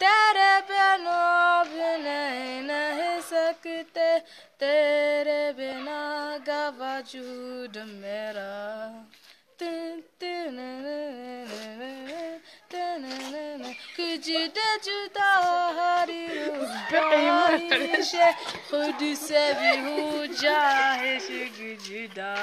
तेरे बिना भी नहीं नहीं सकते तेरे बिना का वजूद मेरा कुछ जुदा हरी खुद से भी हो जाए जुदा